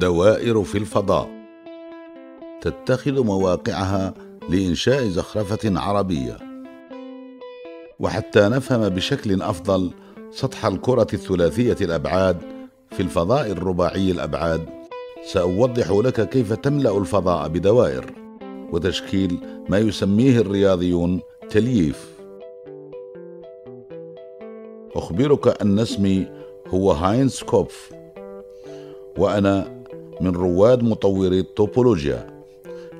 دوائر في الفضاء. تتخذ مواقعها لإنشاء زخرفة عربية. وحتى نفهم بشكل أفضل سطح الكرة الثلاثية الأبعاد في الفضاء الرباعي الأبعاد سأوضح لك كيف تملأ الفضاء بدوائر وتشكيل ما يسميه الرياضيون تلييف. أخبرك أن اسمي هو هاينز كوبف وأنا من رواد مطوري الطوبولوجيا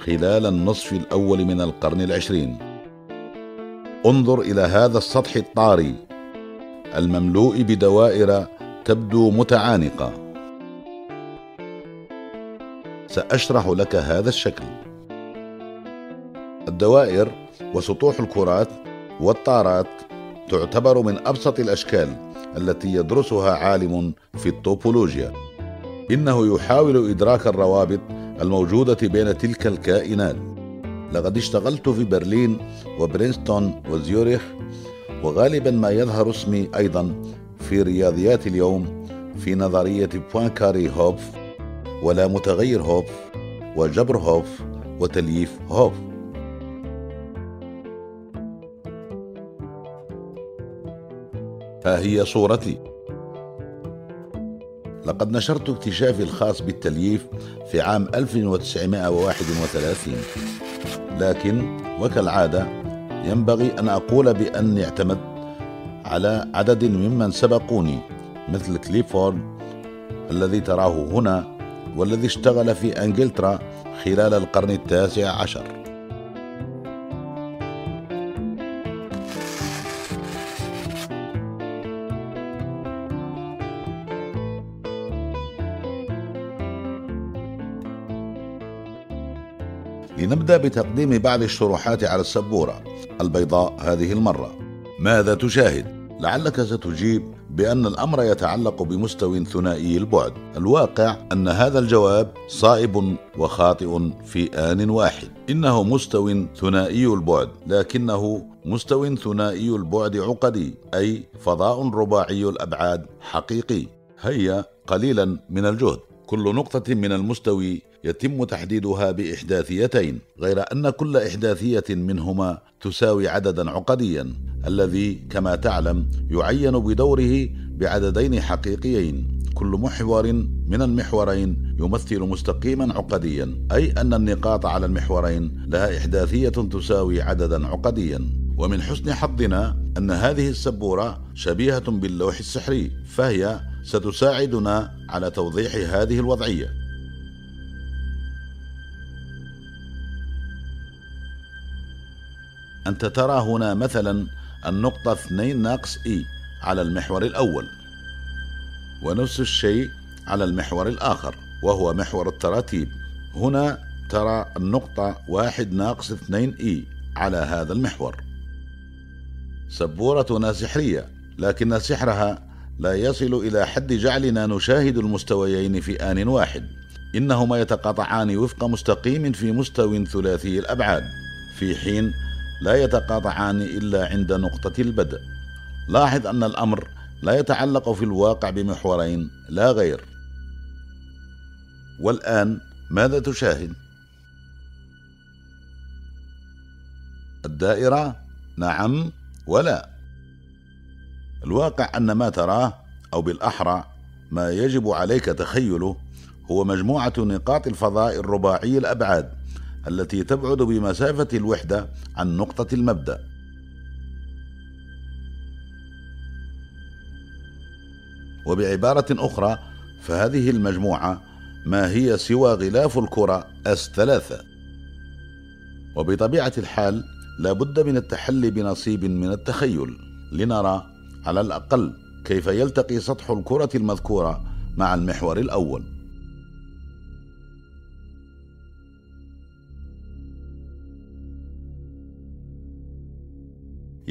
خلال النصف الأول من القرن العشرين. انظر إلى هذا السطح الطاري المملوء بدوائر تبدو متعانقة. سأشرح لك هذا الشكل. الدوائر وسطوح الكرات والطارات تعتبر من أبسط الأشكال التي يدرسها عالم في الطوبولوجيا إنه يحاول إدراك الروابط الموجودة بين تلك الكائنات. لقد اشتغلت في برلين وبرينستون وزيوريخ وغالبا ما يظهر اسمي أيضا في رياضيات اليوم في نظرية بوانكاري هوف ولا متغير هوف وجبر هوف وتلييف هوف. ها هي صورتي. لقد نشرت اكتشافي الخاص بالتلييف في عام 1931 لكن وكالعادة ينبغي أن أقول بأني اعتمدت على عدد ممن سبقوني مثل كليفورد الذي تراه هنا والذي اشتغل في إنجلترا خلال القرن التاسع عشر. لنبدأ بتقديم بعض الشروحات على السبورة البيضاء هذه المرة. ماذا تشاهد؟ لعلك ستجيب بأن الأمر يتعلق بمستوى ثنائي البعد. الواقع أن هذا الجواب صائب وخاطئ في آن واحد. إنه مستوى ثنائي البعد لكنه مستوى ثنائي البعد عقدي أي فضاء رباعي الأبعاد حقيقي. هيا قليلا من الجهد. كل نقطة من المستوي يتم تحديدها بإحداثيتين غير أن كل إحداثية منهما تساوي عددا عقديا. الذي كما تعلم يعين بدوره بعددين حقيقيين. كل محور من المحورين يمثل مستقيما عقديا. أي أن النقاط على المحورين لها إحداثية تساوي عددا عقديا. ومن حسن حظنا أن هذه السبورة شبيهة باللوح السحري فهي ستساعدنا على توضيح هذه الوضعية. أنت ترى هنا مثلا النقطة 2 ناقص إي على المحور الأول ونفس الشيء على المحور الآخر وهو محور التراتيب. هنا ترى النقطة واحد ناقص اثنين إي على هذا المحور. سبورتنا سحرية لكن سحرها لا يصل إلى حد جعلنا نشاهد المستويين في آن واحد. إنهما يتقاطعان وفق مستقيم في مستوى ثلاثي الأبعاد. في حين لا يتقاطعان إلا عند نقطة البدء. لاحظ أن الأمر لا يتعلق في الواقع بمحورين لا غير. والآن ماذا تشاهد؟ الدائرة نعم ولا. الواقع أن ما تراه أو بالأحرى ما يجب عليك تخيله هو مجموعة نقاط الفضاء الرباعي الأبعاد. التي تبعد بمسافة الوحدة عن نقطة المبدأ. وبعبارة أخرى فهذه المجموعة ما هي سوى غلاف الكرة اس ثلاثة. وبطبيعة الحال لا بد من التحلي بنصيب من التخيل لنرى على الأقل كيف يلتقي سطح الكرة المذكورة مع المحور الأول.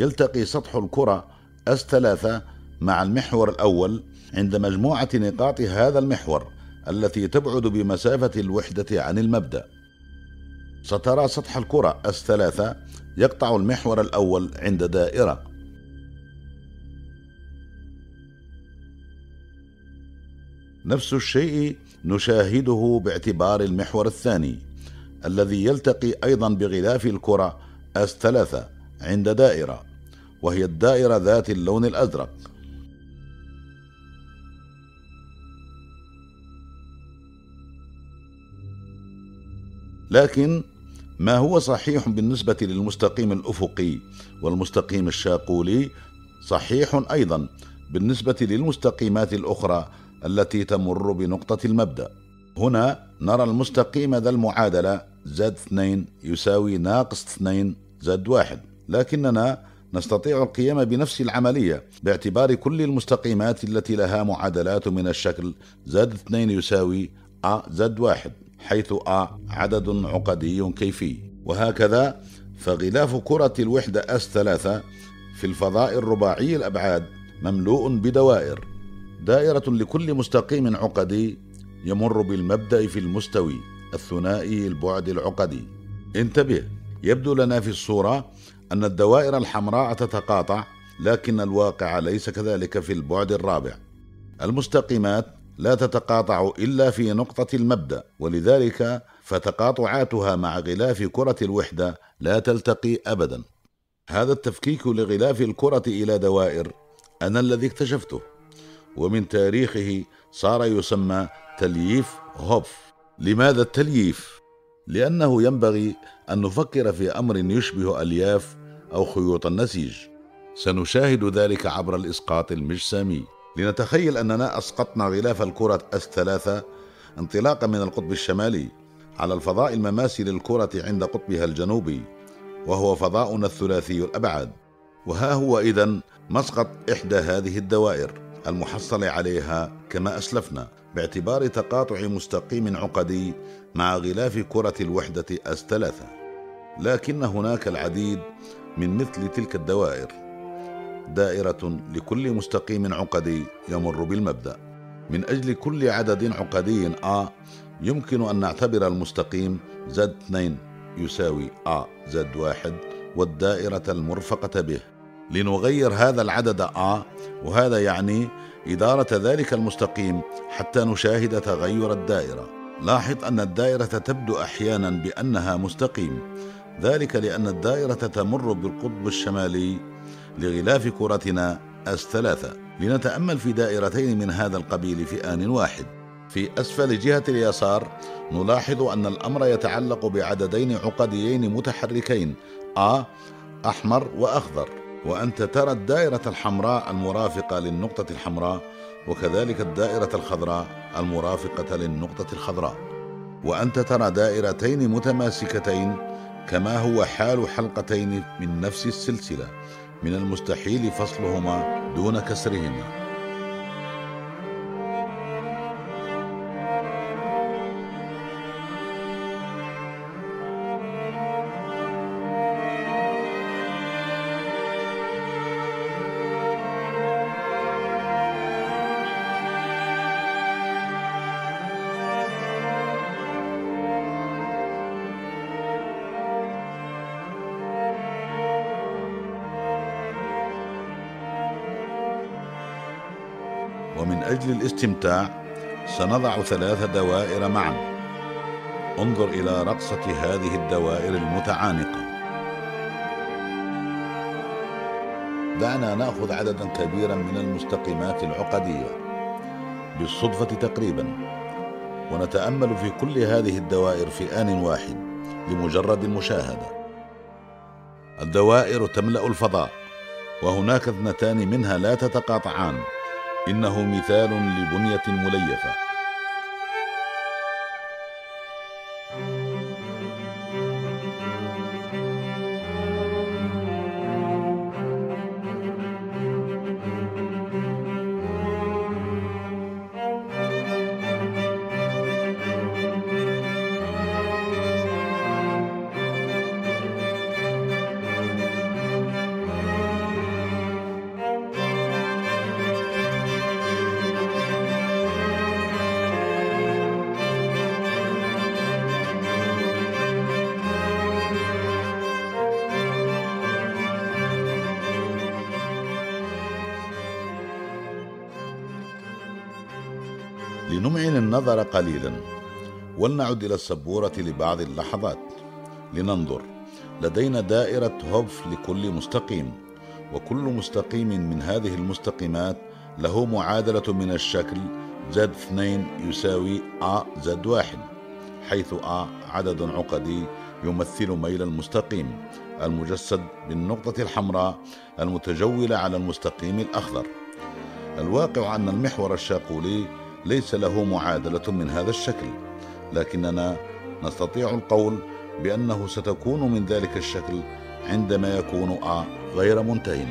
يلتقي سطح الكرة S ثلاثة مع المحور الأول عند مجموعة نقاط هذا المحور التي تبعد بمسافة الوحدة عن المبدأ. سترى سطح الكرة S ثلاثة يقطع المحور الأول عند دائرة. نفس الشيء نشاهده باعتبار المحور الثاني الذي يلتقي أيضا بغلاف الكرة أس ثلاثة عند دائرة. وهي الدائرة ذات اللون الأزرق. لكن ما هو صحيح بالنسبة للمستقيم الأفقي والمستقيم الشاقولي؟ صحيح أيضا بالنسبة للمستقيمات الأخرى التي تمر بنقطة المبدأ. هنا نرى المستقيم ذا المعادلة زد 2 يساوي ناقص 2 زد 1 لكننا نستطيع القيام بنفس العملية باعتبار كل المستقيمات التي لها معادلات من الشكل زد 2 يساوي أ زد 1 حيث أ عدد عقدي كيفي. وهكذا فغلاف كرة الوحدة أس ثلاثة في الفضاء الرباعي الأبعاد مملوء بدوائر. دائرة لكل مستقيم عقدي يمر بالمبدأ في المستوي الثنائي البعد العقدي. انتبه يبدو لنا في الصورة أن الدوائر الحمراء تتقاطع لكن الواقع ليس كذلك في البعد الرابع. المستقيمات لا تتقاطع إلا في نقطة المبدأ ولذلك فتقاطعاتها مع غلاف كرة الوحدة لا تلتقي ابدا. هذا التفكيك لغلاف الكرة إلى دوائر أنا الذي اكتشفته ومن تاريخه صار يسمى تلييف هوف. لماذا التلييف؟ لأنه ينبغي أن نفكر في أمر يشبه ألياف أو خيوط النسيج. سنشاهد ذلك عبر الإسقاط المجسامي لنتخيل أننا أسقطنا غلاف الكرة أس ثلاثة انطلاقا من القطب الشمالي على الفضاء المماثل للكرة عند قطبها الجنوبي وهو فضاؤنا الثلاثي الأبعاد وها هو إذا مسقط إحدى هذه الدوائر المحصل عليها كما أسلفنا باعتبار تقاطع مستقيم عقدي مع غلاف كرة الوحدة أس ثلاثة لكن هناك العديد من مثل تلك الدوائر. دائرة لكل مستقيم عقدي يمر بالمبدأ. من أجل كل عدد عقدي A يمكن أن نعتبر المستقيم Z2 يساوي A Z1 والدائرة المرفقة به. لنغير هذا العدد A وهذا يعني إدارة ذلك المستقيم حتى نشاهد تغير الدائرة. لاحظ أن الدائرة تبدو أحيانا بأنها مستقيم. ذلك لأن الدائرة تمر بالقطب الشمالي لغلاف كرتنا أس ثلاثة لنتأمل في دائرتين من هذا القبيل في آن واحد. في أسفل جهة اليسار نلاحظ أن الأمر يتعلق بعددين عقديين متحركين A أحمر وأخضر. وأنت ترى الدائرة الحمراء المرافقة للنقطة الحمراء وكذلك الدائرة الخضراء المرافقة للنقطة الخضراء. وأنت ترى دائرتين متماسكتين كما هو حال حلقتين من نفس السلسلة. من المستحيل فصلهما دون كسرهما. أجل الاستمتاع سنضع ثلاث دوائر معا. انظر إلى رقصة هذه الدوائر المتعانقة. دعنا نأخذ عددا كبيرا من المستقيمات العقدية بالصدفة تقريبا ونتأمل في كل هذه الدوائر في آن واحد لمجرد المشاهدة. الدوائر تملأ الفضاء وهناك اثنتان منها لا تتقاطعان. إنه مثال لبنية مليفة. لنمعن النظر قليلا ولنعد إلى السبورة لبعض اللحظات لننظر لدينا دائرة هوبف لكل مستقيم وكل مستقيم من هذه المستقيمات له معادلة من الشكل Z2 يساوي A Z1 حيث A عدد عقدي يمثل ميل المستقيم المجسد بالنقطة الحمراء المتجولة على المستقيم الأخضر. الواقع أن المحور الشاقولي ليس له معادلة من هذا الشكل لكننا نستطيع القول بأنه ستكون من ذلك الشكل عندما يكون A غير منتهٍ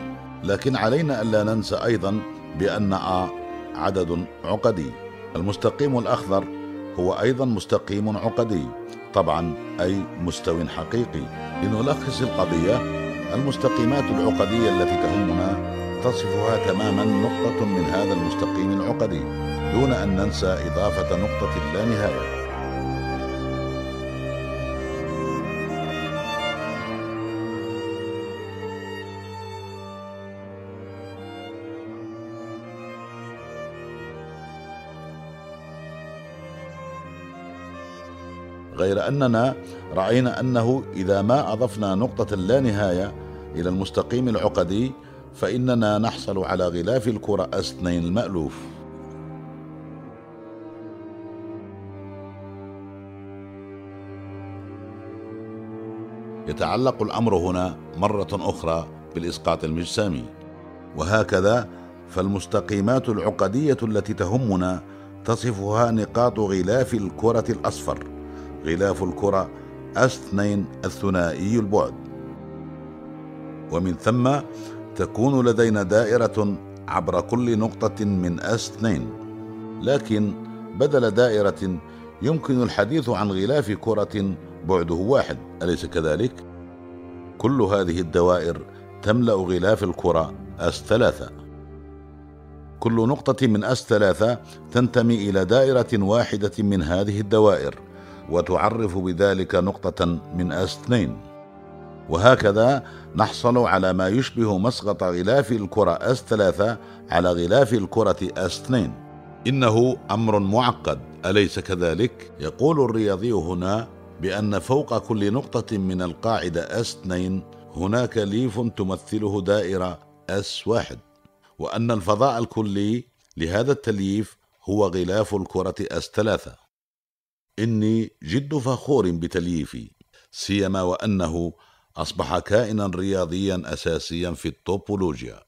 لكن علينا ألا ننسى أيضا بأن A عدد عقدي. المستقيم الأخضر هو أيضا مستقيم عقدي طبعا أي مستو حقيقي. لنلخص القضية المستقيمات العقدية التي تهمنا تصفها تماما نقطة من هذا المستقيم العقدي. دون أن ننسى إضافة نقطة اللانهاية غير أننا رأينا أنه إذا ما أضفنا نقطة لا نهاية إلى المستقيم العقدي فإننا نحصل على غلاف الكرة S2 المألوف. يتعلق الأمر هنا مرة أخرى بالإسقاط المجسامي. وهكذا فالمستقيمات العقدية التي تهمنا تصفها نقاط غلاف الكرة الأصفر غلاف الكرة S2 الثنائي البعد. ومن ثم تكون لدينا دائرة عبر كل نقطة من S2 لكن بدل دائرة يمكن الحديث عن غلاف كرة بعده واحد أليس كذلك؟ كل هذه الدوائر تملأ غلاف الكرة S3 كل نقطة من S3 تنتمي إلى دائرة واحدة من هذه الدوائر وتعرف بذلك نقطة من أس 2 وهكذا نحصل على ما يشبه مسقط غلاف الكرة أس 3 على غلاف الكرة أس 2 إنه أمر معقد أليس كذلك؟ يقول الرياضي هنا بأن فوق كل نقطة من القاعدة أس 2 هناك ليف تمثله دائرة أس 1 وأن الفضاء الكلي لهذا التلييف هو غلاف الكرة أس 3 إني جد فخور بتلييفي سيما وأنه أصبح كائنا رياضيا أساسيا في الطوبولوجيا